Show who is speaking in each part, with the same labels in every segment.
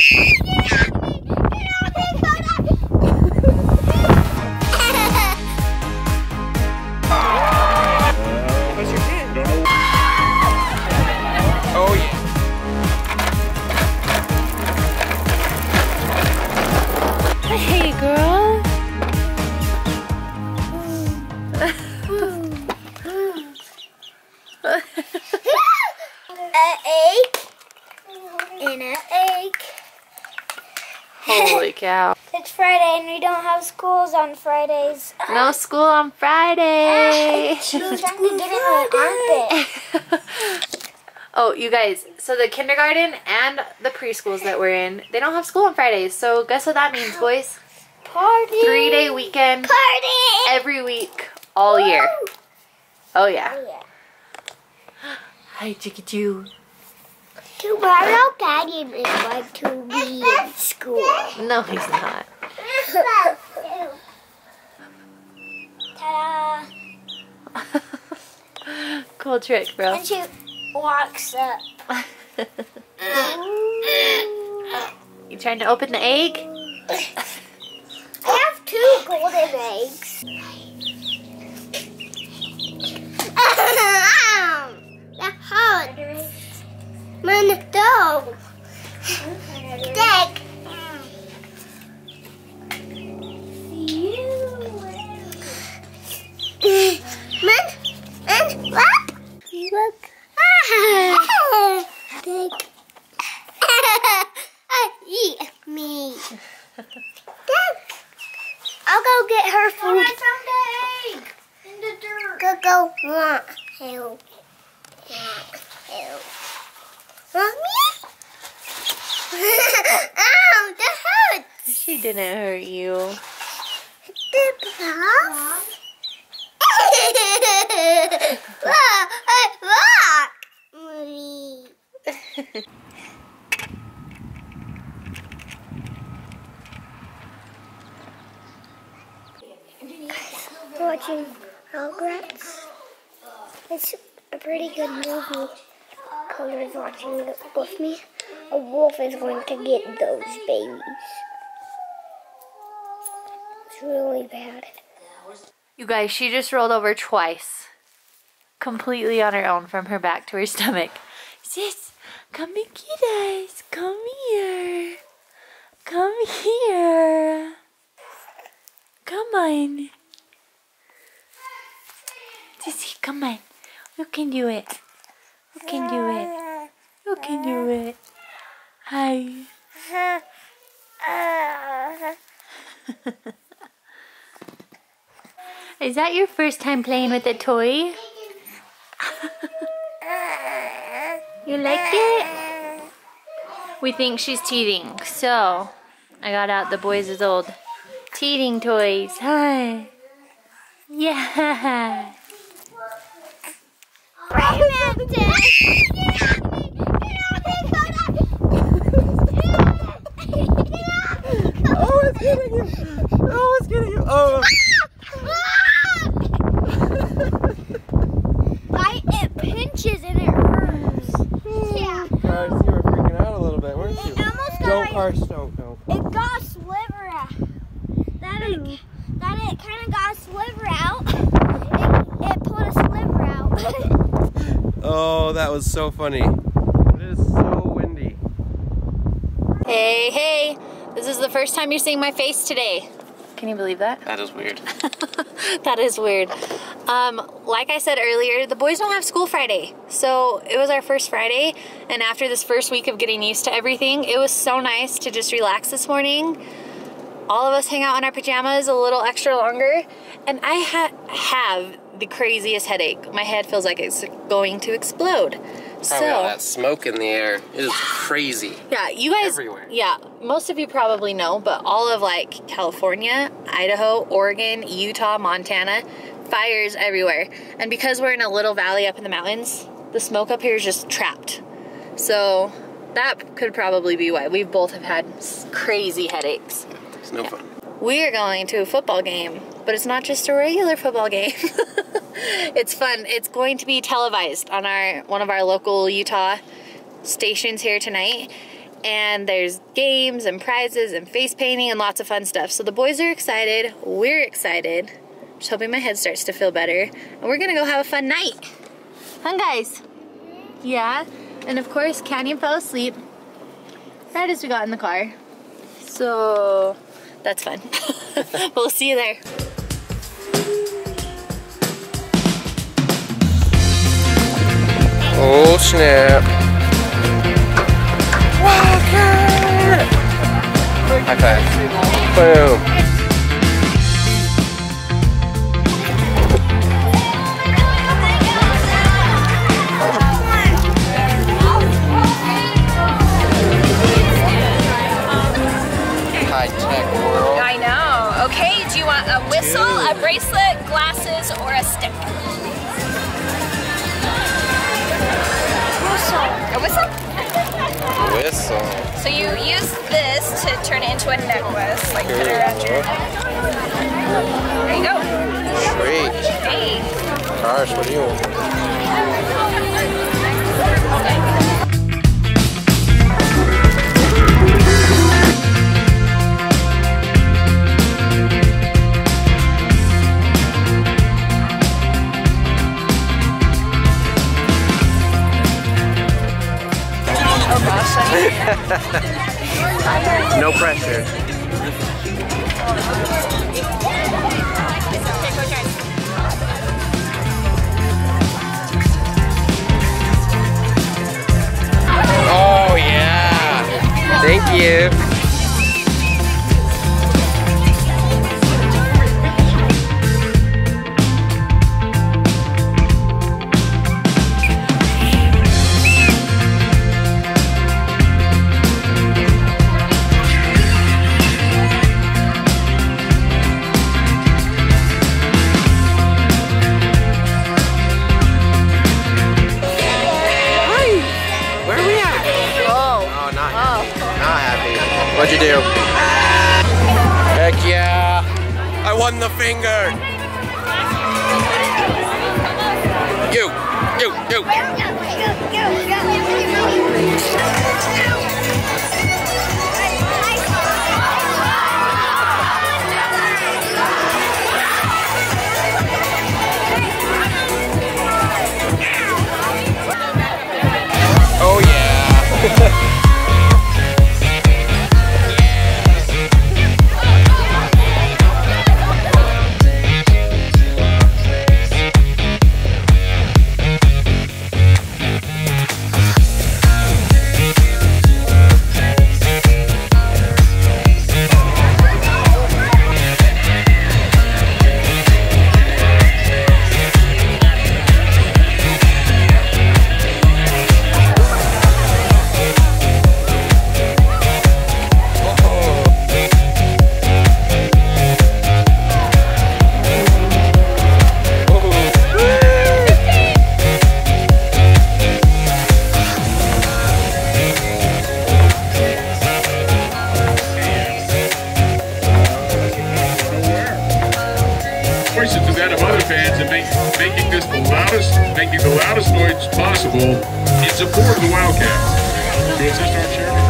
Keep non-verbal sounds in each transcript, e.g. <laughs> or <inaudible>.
Speaker 1: Hey, girl. <laughs>
Speaker 2: Egg. An egg.
Speaker 1: Holy <laughs> cow.
Speaker 2: It's Friday and we don't have schools on Fridays. <laughs>
Speaker 1: No school on Friday. <laughs>
Speaker 2: She's trying to get in my armpit.
Speaker 1: oh, you guys. So the kindergarten and the preschools that we're in, they don't have school on Fridays. So guess what that means, <gasps> boys?
Speaker 2: Party.
Speaker 1: Three day weekend
Speaker 2: Party.
Speaker 1: every week, all year. Oh yeah.
Speaker 2: Oh, yeah. <gasps>
Speaker 1: Hi, Chicky Choo.
Speaker 2: Tomorrow, Daddy is going to be in school.
Speaker 1: No, he's not.
Speaker 2: Ta-da! <laughs>
Speaker 1: cool trick, bro.
Speaker 2: And she walks up.
Speaker 1: You trying to open the egg? <laughs>
Speaker 2: I have two golden eggs. That hurt. Man, dog. Dick. Man, man, what? Look. Ah, Dick. Eat me. Dick. I'll go get her food. In the dirt. Go, go, want help. Want help. Want me? <laughs> Ow, that hurts.
Speaker 1: She didn't hurt you.
Speaker 2: The puff. Look, look. Me. Watching Rugrats. It's a pretty good movie. Color's watching it with me. A wolf is going to get those babies. It's really bad.
Speaker 1: You guys, she just rolled over twice. Completely on her own from her back to her <laughs> stomach. Sis, come and get us. Come here. Come here. Come on. Sissy, come on. You can do it. You can do it. You can do it. Hi. <laughs> Is that your first time playing with a toy? <laughs> you like it? We think she's teething, so I got out the boys' old teething toys. Hi. <laughs> Yeah.
Speaker 3: Oh, it's getting you. Oh, it's getting you. Oh.
Speaker 2: Bite, it pinches and it hurts. Yeah.
Speaker 3: Cars, you were freaking out a little bit, weren't you?
Speaker 2: It almost got
Speaker 3: Don't,
Speaker 2: like,
Speaker 3: don't, don't.
Speaker 2: it got a sliver out. That it, that it kind of got a sliver out. It, it pulled a sliver out.
Speaker 3: Oh, that was so funny. It is so windy.
Speaker 1: Hey, hey. This is the first time you're seeing my face today. Can you believe that?
Speaker 3: That is weird. <laughs>
Speaker 1: that is weird. Um, like I said earlier, the boys don't have school Friday. So it was our first Friday. And after this first week of getting used to everything, it was so nice to just relax this morning. All of us hang out in our pajamas a little extra longer. And I ha- have the craziest headache. My head feels like it's going to explode.
Speaker 3: Oh, probably all that smoke in the air. Is crazy.
Speaker 1: Yeah, you guys.
Speaker 3: Everywhere.
Speaker 1: Yeah, most of you probably know, but all of like California, Idaho, Oregon, Utah, Montana, fires everywhere. And because we're in a little valley up in the mountains, the smoke up here is just trapped. So that could probably be why we both have had crazy headaches.
Speaker 3: It's no fun.
Speaker 1: We are going to a football game, but it's not just a regular football game. <laughs> it's fun. It's going to be televised on our one of our local Utah stations here tonight. and there's games and prizes and face painting and lots of fun stuff. So the boys are excited, we're excited. Just hoping my head starts to feel better. And we're gonna go have a fun night. Fun guys. Yeah. And of course, Canyon fell asleep right as we got in the car. So that's fun. <laughs> we'll see you there.
Speaker 3: Snap. Walker! High five. Boom.
Speaker 4: Turn it into a necklace, like put it around your neck. There you go.
Speaker 3: Sweet.
Speaker 4: Hey.
Speaker 3: Oh, gosh, what do you want? No Where are we at?
Speaker 4: Oh.
Speaker 3: Oh, happy. Oh. What'd you do? Heck yeah! I won the finger. You, you, you. Oh
Speaker 5: making the loudest, making the loudest noise possible in support of the Wildcats. To assist our chairman.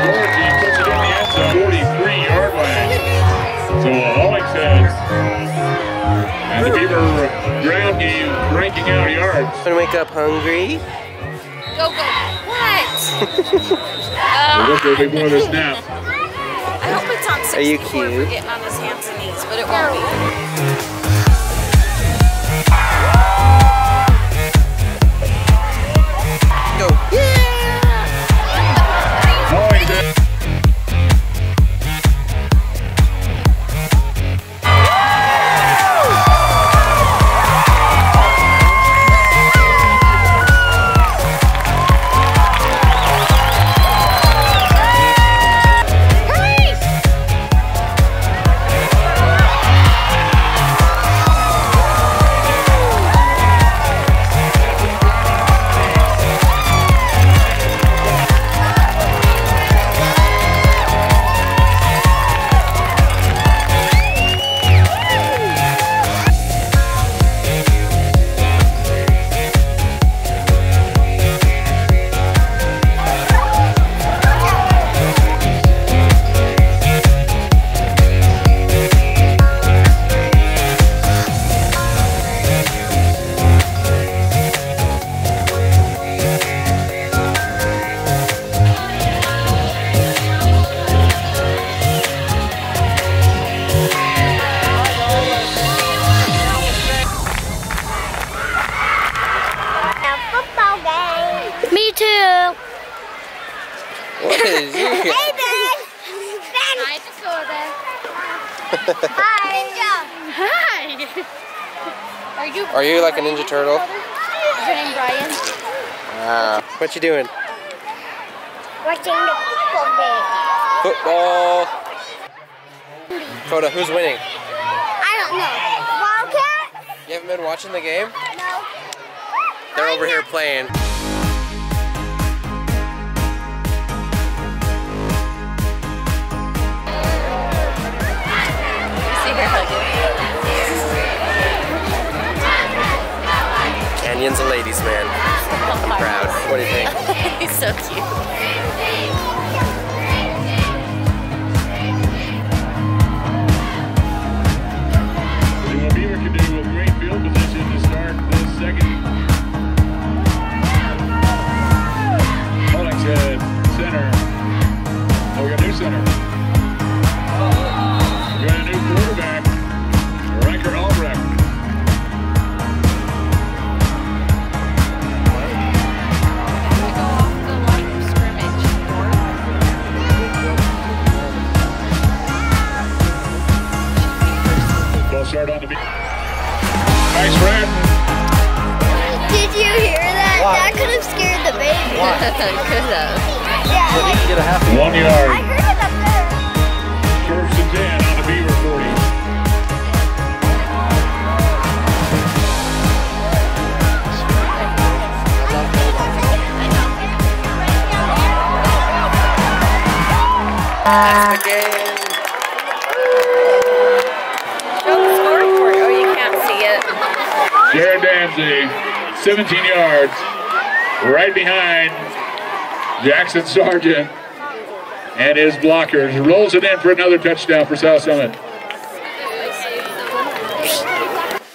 Speaker 5: Georgie puts it in the end zone, 43 yard line. So all it says, and the Beaver ground game ranking out yards.
Speaker 3: Gonna wake up hungry?
Speaker 4: Go, go. What? <laughs>
Speaker 5: Look, they'll be more of a snap.
Speaker 4: I
Speaker 3: Are you
Speaker 4: for
Speaker 3: cute?
Speaker 4: getting on his hands and knees, but it won't be. Are you?
Speaker 3: Like a Ninja Turtle?
Speaker 4: Is your name Brian?
Speaker 3: Wow. Ah. What you doing?
Speaker 2: Watching the football game.
Speaker 3: Football. Kota, who's winning?
Speaker 2: I don't know. Wildcat?
Speaker 3: You haven't been watching the game?
Speaker 2: No.
Speaker 3: They're over here playing.
Speaker 1: See her hugging.
Speaker 3: Canyon's a ladies' man. I'm proud. What do you think? <laughs>
Speaker 1: He's so cute.
Speaker 2: Could have. Yeah.
Speaker 5: One
Speaker 2: I
Speaker 5: yard.
Speaker 2: heard it up there.
Speaker 5: First and 10 on the Beaver 40.
Speaker 3: That's the game.
Speaker 1: Show the scoreboard. Oh, you can't see it.
Speaker 5: Jared Danzig, 17 yards, right behind Jackson Sargent and his blockers. Rolls it in for another touchdown for South Summit.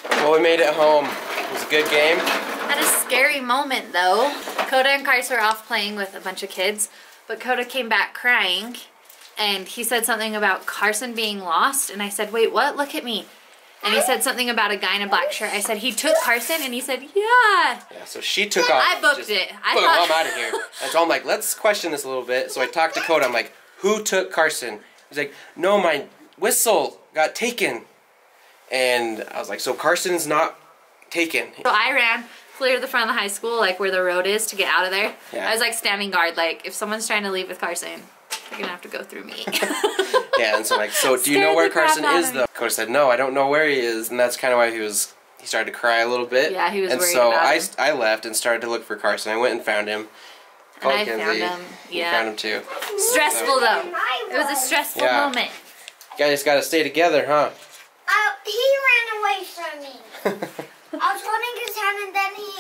Speaker 3: Well, we made it home. It was a good game.
Speaker 1: Had a scary moment though. Kota and Kais were off playing with a bunch of kids, but Kota came back crying and he said something about Carson being lost. And I said, Wait, what? Look at me. And he said something about a guy in a black shirt. I said, He took Carson? And he said, Yeah.
Speaker 3: Yeah, so she took off.
Speaker 1: I booked
Speaker 3: just,
Speaker 1: it. I
Speaker 3: boom,
Speaker 1: thought-
Speaker 3: I'm out of here. And so I'm like, let's question this a little bit. So I talked to Kota. I'm like, who took Carson? He's like, no, my whistle got taken. And I was like, so Carson's not taken.
Speaker 1: So I ran clear to the front of the high school, like where the road is, to get out of there.
Speaker 3: Yeah.
Speaker 1: I was like standing guard, like if someone's trying to leave with Carson, they're gonna have to go through me. <laughs>
Speaker 3: Yeah, and so like, so do you know where Carson
Speaker 1: out
Speaker 3: is
Speaker 1: of me.
Speaker 3: though? Kota said, no, I don't know where he is, and that's kind of why he was. He started to cry a little bit.
Speaker 1: Yeah, he was
Speaker 3: And so
Speaker 1: about
Speaker 3: I,
Speaker 1: him.
Speaker 3: I left and started to look for Carson. I went and found him.
Speaker 1: and I
Speaker 3: Kenzie.
Speaker 1: found him.
Speaker 3: You
Speaker 1: Yeah.
Speaker 3: found him too.
Speaker 1: Stressful though. It was a stressful
Speaker 3: Yeah.
Speaker 1: moment.
Speaker 3: You guys got to stay together, huh?
Speaker 2: Uh, he ran away from me. <laughs> I was holding his hand and then he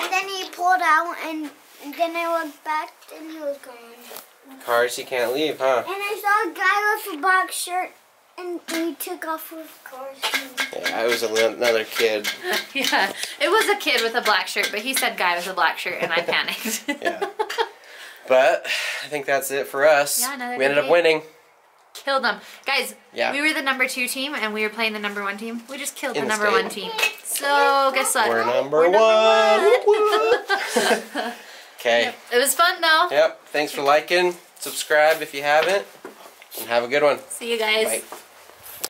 Speaker 2: and then he pulled out and, and then I looked back and he was gone.
Speaker 3: Cars, he can't leave, huh?
Speaker 2: And I saw a guy with a black shirt and he took off with cars.
Speaker 3: Yeah, I was a another kid. <laughs>
Speaker 1: Yeah, it was a kid with a black shirt, but he said guy with a black shirt, and I <laughs> panicked.
Speaker 3: Yeah. <laughs> But I think that's it for us.
Speaker 1: Yeah, another
Speaker 3: we ended
Speaker 1: good
Speaker 3: up winning.
Speaker 1: killed them, guys.
Speaker 3: Yeah.
Speaker 1: we were the number two team, and we were playing the number one team. We just killed
Speaker 3: In
Speaker 1: the
Speaker 3: the
Speaker 1: number
Speaker 3: state.
Speaker 1: one team. So guess what?
Speaker 3: We're number
Speaker 1: We're number
Speaker 3: one. Okay. Yep.
Speaker 1: It was fun though.
Speaker 3: Yep. Thanks for liking. Subscribe if you haven't. And have a good one.
Speaker 1: See you guys.
Speaker 3: Bye.